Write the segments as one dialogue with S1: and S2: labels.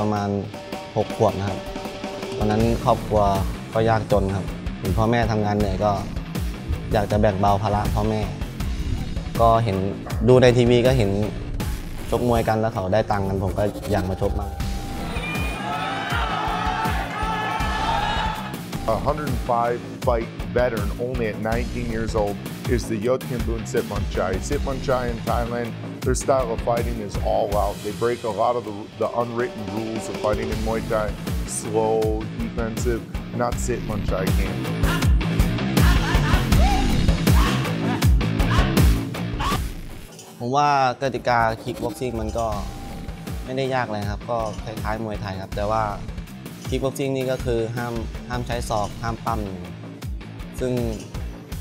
S1: ประมาณ 6 ขวบนะครับตอนนั้นครอบครัวก็ยากจนครับเห็นพ่อแม่ทำงานเหนื่อยก็ อยากจะแบ่งเบาภาระพ่อแม่ ก็เห็นดูในทีวีก็เห็นชกมวยกันแล้วเขาได้ตังค์กันผมก็อยากมาชกบ้าง
S2: A 105 fight veteran, only at 19 years old, is the Yotkinbun Sitmanchai. Sitmanchai in Thailand, their style of fighting is all out. They break a lot of the, the unwritten rules of fighting in Muay Thai. Slow, defensive, not Sitmanchai can.
S1: ผมว่ากติกาคิกบ็อกซิ่งมันก็ไม่ได้ยากเลยครับ ก็คล้ายๆมวยไทยครับ แต่ว่า คิกบ็อกซิ่งนี่ก็คือห้ามห้ามใช้ศอกห้ามปั้มซึ่ง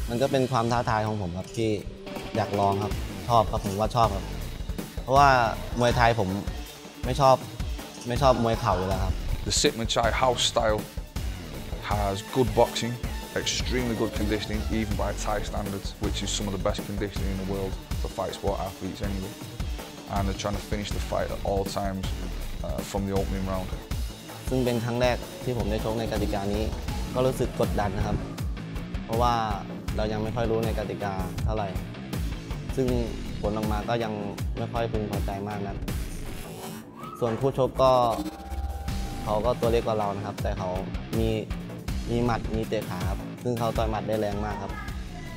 S1: มันก็เป็นความท้าทายของผมครับที่อยากลองครับชอบครับผมว่าชอบครับ เพราะว่ามวยไทยผมไม่ชอบไม่ชอบมวยเข่าอยู่แล้วครับ
S3: The Sitman Chai house style has good boxing, extremely good conditioning, even by Thai standards, which is some of the best conditioning in the world for fight sport athletes anyway. And they're trying to finish the fight at all times uh, from the opening round.
S1: ซึ่งเป็นครั้งแรกที่ผมได้ชกในกติกานี้ ก็รู้สึกกดดันนะครับ เพราะว่าเรายังไม่ค่อยรู้ในกติกาเท่าไหร่ ซึ่งผลออกมาก็ยังไม่ค่อยพึงพอใจมากนักส่วนคู่ชกก็เขาก็ตัวเล็กกว่าเรานะครับ แต่เขามีมีหมัดมีเตะขาครับซึ่งเขาต่อยหมัดได้แรงมากครับ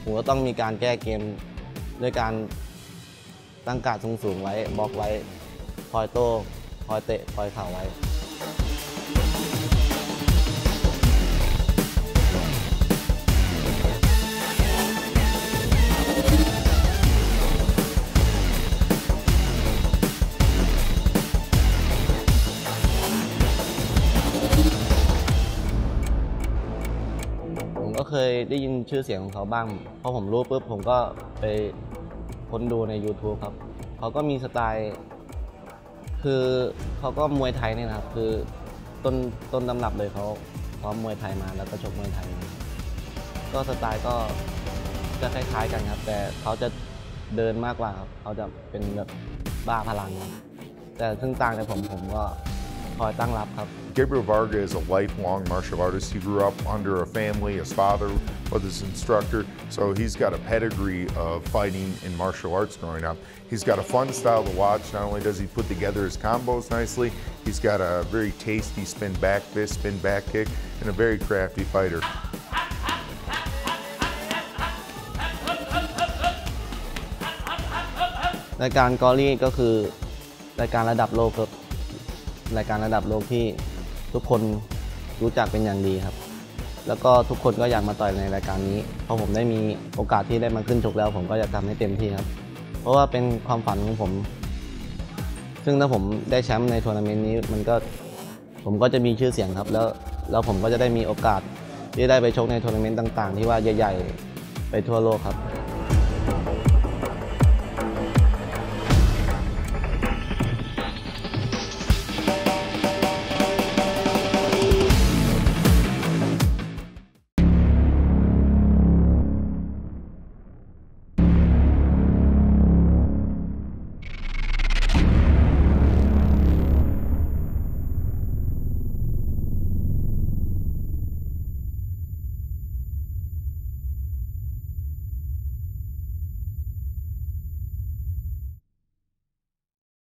S1: ผมก็ต้องมีการแก้เกมด้วยการตั้งการดสูงไว้บล็อกไว้คอยโต้คอยเตะคอยเข่าไว้ เคยได้ยินชื่อเสียงของเขาบ้างพอผมรู้ปุ๊บผมก็ไปค้นดูใน YouTube ครับ เขาก็มีสไตล์ คือเขาก็มวยไทยเนี่ยนะครับ คือต้นต้นตำรับเลยเขาซ้อมมวยไทยมาแล้วก็ชกมวยไทยมาก็สไตล์ก็จะคล้ายๆกันครับ แต่เขาจะเดินมากกว่าครับเขาจะเป็นแบบบ้าพลัง แต่ซึ่งต่างจากผมผมก็ คอยตั้งรับครับ
S2: Gabriel Varga is a lifelong martial artist. He grew up under a family. His father was his instructor, so he's got a pedigree of fighting in martial arts growing up. He's got a fun style to watch. Not only does he put together his combos nicely, he's got a very tasty spin back fist, spin back kick, and a very crafty fighter.
S1: รายการกอรี่ก็คือรายการระดับโลกครับ รายการระดับโลกที่ทุกคนรู้จักเป็นอย่างดีครับ แล้วก็ทุกคนก็อยากมาต่อยในรายการนี้พอผมได้มีโอกาสที่ได้มาขึ้นชกแล้ว ผมก็อยากทำให้เต็มที่ครับ เพราะว่าเป็นความฝันของผม ซึ่งถ้าผมได้แชมป์ในทัวร์นาเมนต์นี้มันก็ผมก็จะมีชื่อเสียงครับ แล้วแล้วผมก็จะได้มีโอกาสที่ได้ไปชกในทัวร์นาเมนต์ต่าง ๆ ที่ว่าใหญ่ ๆ ไปทั่วโลกครับ